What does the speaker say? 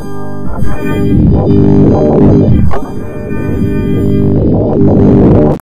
Thank you.